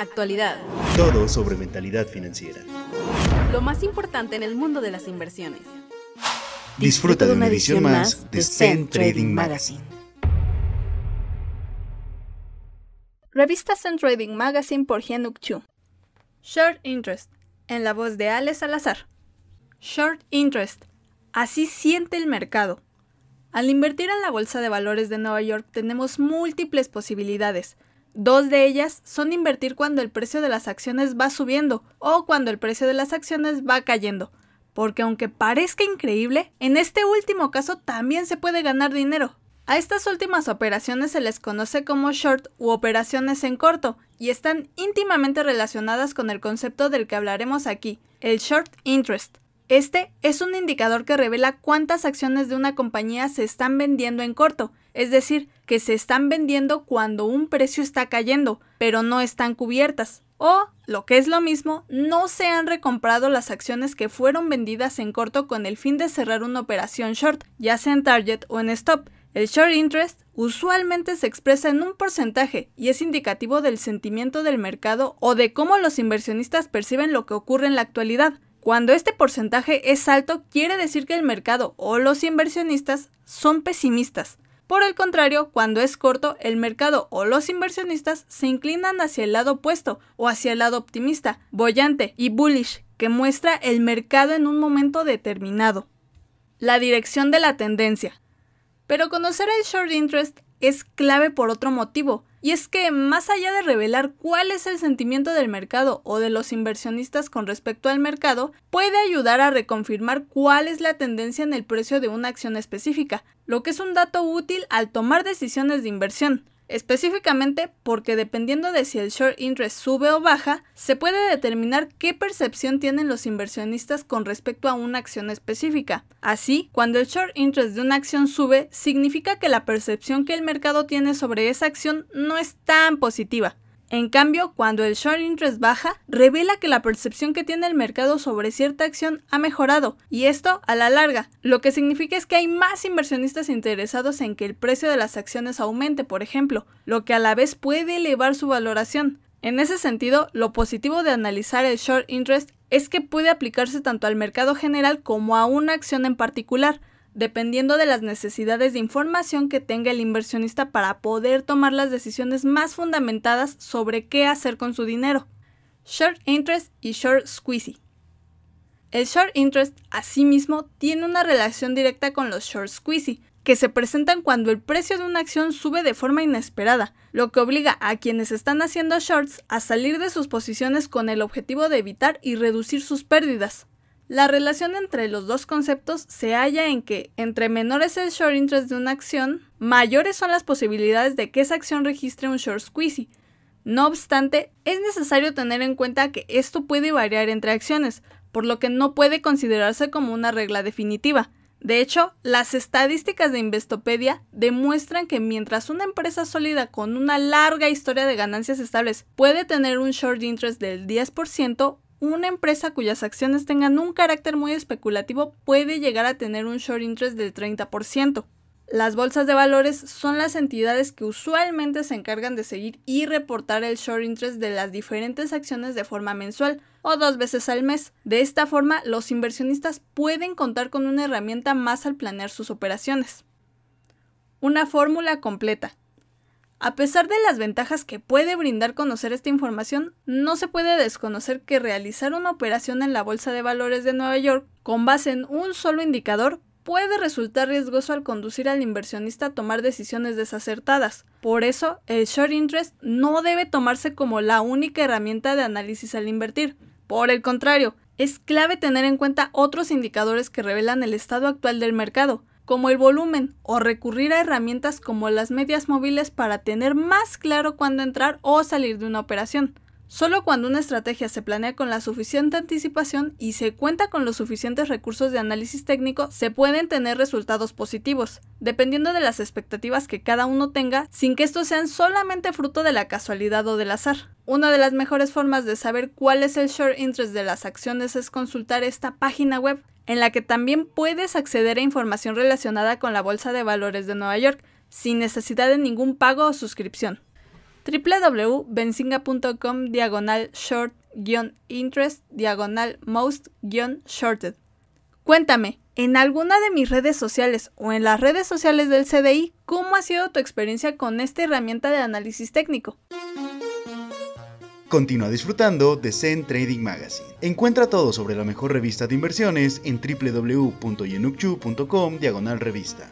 actualidad, Todo sobre mentalidad financiera. lo más importante en el mundo de las inversiones. Disfruta de una edición más de Zen Trading Magazine. Revista Sun Trading Magazine por Hyunuk Chu. Short Interest, en la voz de Ale Salazar. Short Interest, así siente el mercado. Al invertir en la Bolsa de Valores de Nueva York tenemos múltiples posibilidades. Dos de ellas son invertir cuando el precio de las acciones va subiendo o cuando el precio de las acciones va cayendo. Porque aunque parezca increíble, en este último caso también se puede ganar dinero. A estas últimas operaciones se les conoce como short u operaciones en corto y están íntimamente relacionadas con el concepto del que hablaremos aquí, el short interest. Este es un indicador que revela cuántas acciones de una compañía se están vendiendo en corto, es decir, que se están vendiendo cuando un precio está cayendo, pero no están cubiertas. O, lo que es lo mismo, no se han recomprado las acciones que fueron vendidas en corto con el fin de cerrar una operación short, ya sea en target o en stop. El short interest usualmente se expresa en un porcentaje y es indicativo del sentimiento del mercado o de cómo los inversionistas perciben lo que ocurre en la actualidad. Cuando este porcentaje es alto, quiere decir que el mercado o los inversionistas son pesimistas. Por el contrario, cuando es corto, el mercado o los inversionistas se inclinan hacia el lado opuesto o hacia el lado optimista, bollante y bullish, que muestra el mercado en un momento determinado. La dirección de la tendencia. Pero conocer el short interest es clave por otro motivo, y es que más allá de revelar cuál es el sentimiento del mercado o de los inversionistas con respecto al mercado, puede ayudar a reconfirmar cuál es la tendencia en el precio de una acción específica, lo que es un dato útil al tomar decisiones de inversión. Específicamente porque dependiendo de si el short interest sube o baja, se puede determinar qué percepción tienen los inversionistas con respecto a una acción específica. Así, cuando el short interest de una acción sube, significa que la percepción que el mercado tiene sobre esa acción no es tan positiva. En cambio, cuando el short interest baja, revela que la percepción que tiene el mercado sobre cierta acción ha mejorado, y esto a la larga, lo que significa es que hay más inversionistas interesados en que el precio de las acciones aumente, por ejemplo, lo que a la vez puede elevar su valoración. En ese sentido, lo positivo de analizar el short interest es que puede aplicarse tanto al mercado general como a una acción en particular, dependiendo de las necesidades de información que tenga el inversionista para poder tomar las decisiones más fundamentadas sobre qué hacer con su dinero. Short interest y short squeezy. El short interest asimismo tiene una relación directa con los short squeezy, que se presentan cuando el precio de una acción sube de forma inesperada, lo que obliga a quienes están haciendo shorts a salir de sus posiciones con el objetivo de evitar y reducir sus pérdidas. La relación entre los dos conceptos se halla en que, entre menor es el short interest de una acción, mayores son las posibilidades de que esa acción registre un short squeezy. No obstante, es necesario tener en cuenta que esto puede variar entre acciones, por lo que no puede considerarse como una regla definitiva. De hecho, las estadísticas de Investopedia demuestran que mientras una empresa sólida con una larga historia de ganancias estables puede tener un short interest del 10%, una empresa cuyas acciones tengan un carácter muy especulativo puede llegar a tener un short interest del 30%. Las bolsas de valores son las entidades que usualmente se encargan de seguir y reportar el short interest de las diferentes acciones de forma mensual o dos veces al mes. De esta forma, los inversionistas pueden contar con una herramienta más al planear sus operaciones. Una fórmula completa. A pesar de las ventajas que puede brindar conocer esta información, no se puede desconocer que realizar una operación en la Bolsa de Valores de Nueva York con base en un solo indicador puede resultar riesgoso al conducir al inversionista a tomar decisiones desacertadas. Por eso, el short interest no debe tomarse como la única herramienta de análisis al invertir. Por el contrario, es clave tener en cuenta otros indicadores que revelan el estado actual del mercado, como el volumen, o recurrir a herramientas como las medias móviles para tener más claro cuándo entrar o salir de una operación. Solo cuando una estrategia se planea con la suficiente anticipación y se cuenta con los suficientes recursos de análisis técnico, se pueden tener resultados positivos, dependiendo de las expectativas que cada uno tenga, sin que estos sean solamente fruto de la casualidad o del azar. Una de las mejores formas de saber cuál es el short interest de las acciones es consultar esta página web, en la que también puedes acceder a información relacionada con la Bolsa de Valores de Nueva York, sin necesidad de ningún pago o suscripción. www.benzinga.com diagonal short-interest diagonal most-shorted. Cuéntame, en alguna de mis redes sociales o en las redes sociales del CDI, ¿cómo ha sido tu experiencia con esta herramienta de análisis técnico? Continúa disfrutando de Zen Trading Magazine. Encuentra todo sobre la mejor revista de inversiones en www.yenukchu.com diagonal revista.